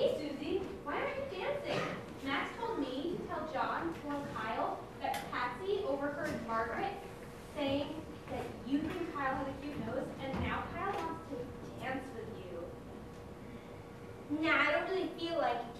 Hey, Susie, why aren't you dancing? Max told me to tell John or Kyle that Patsy overheard Margaret saying that you think Kyle has a cute nose, and now Kyle wants to dance with you. Nah, I don't really feel like it.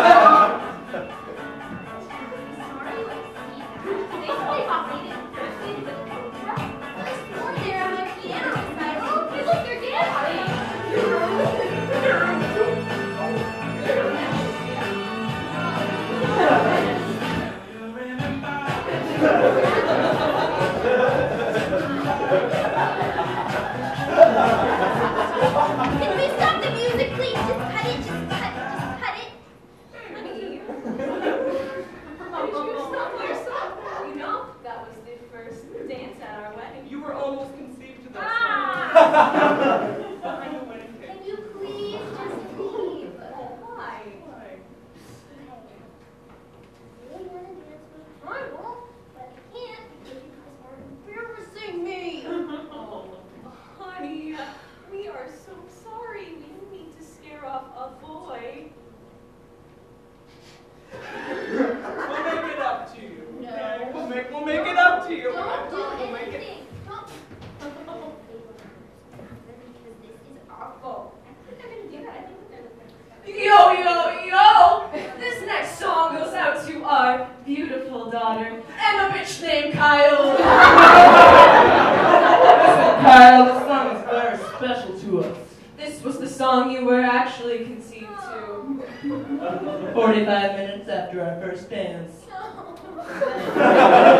And a bitch named Kyle. Listen, Kyle, this song is very special to us. This was the song you were actually conceived to. 45 minutes after our first dance.